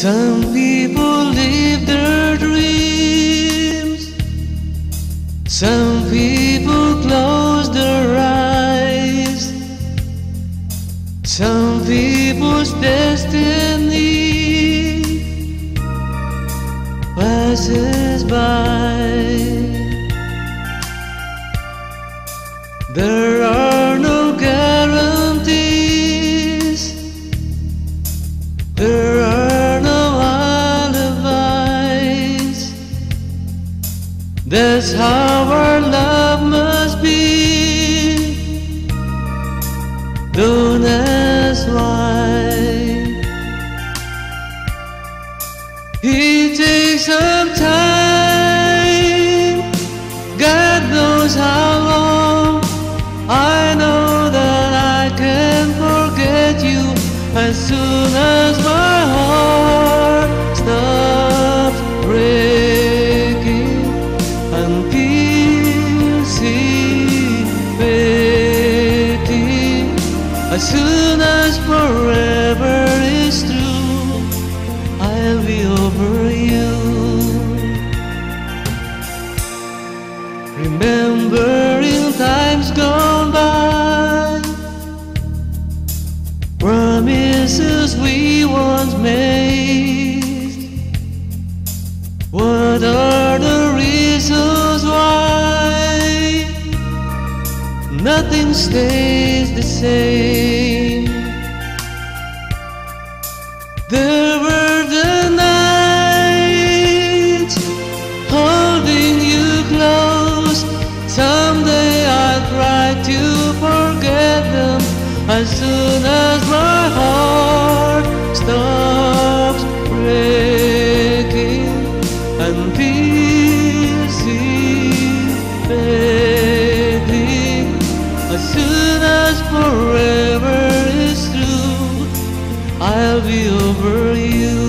Some people live their dreams. Some people close their eyes. Some people's destiny passes by. There That's how our love must be. Don't ask why. It takes some time. God knows how long. I know that I can forget you as soon As soon as forever is through, I'll be over you. Remember Remembering times gone by, promises we once made. What are the reasons why nothing stays the same? As soon as my heart stops breaking and peace is fading. As soon as forever is through, I'll be over you.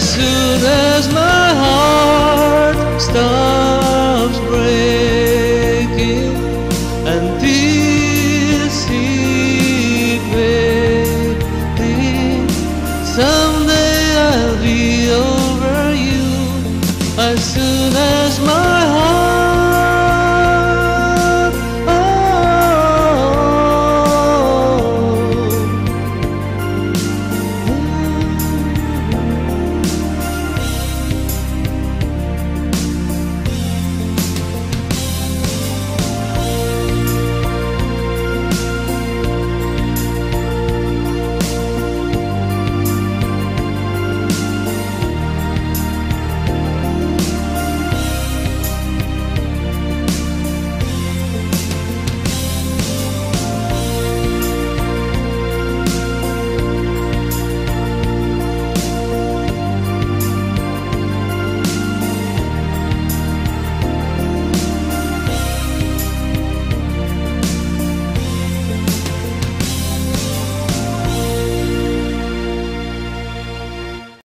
as soon as my heart stops breaking and dissipating. Someday I'll be over you as soon as my